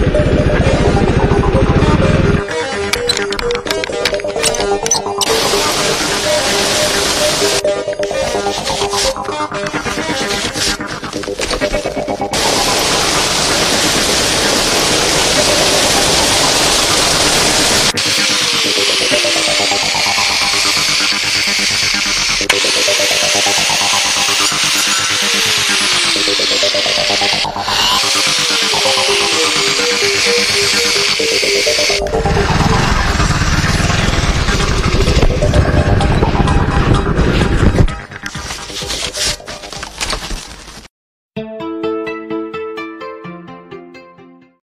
you